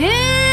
હે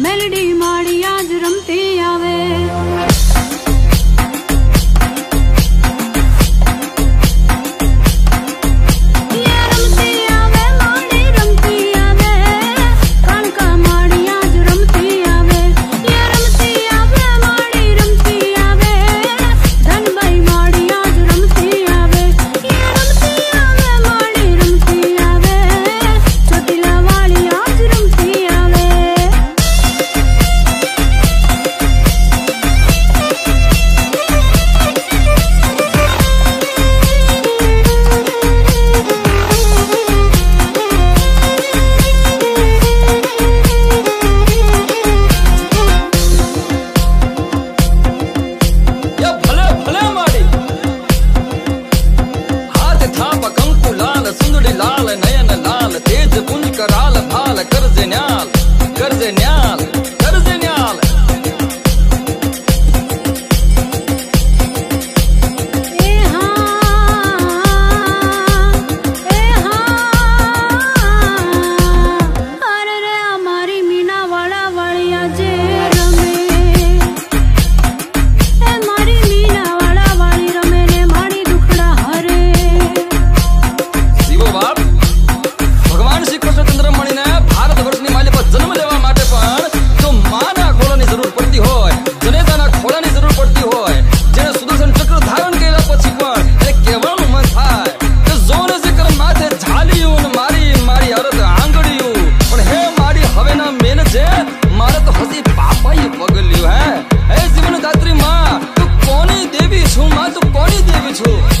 मेलडी माड़ी आज रम Young. બાપાએ પગલ્યું હે. હે જીવન દાત્રી માં તું કોની દેવી છું માં? તું કોની દેવી છું?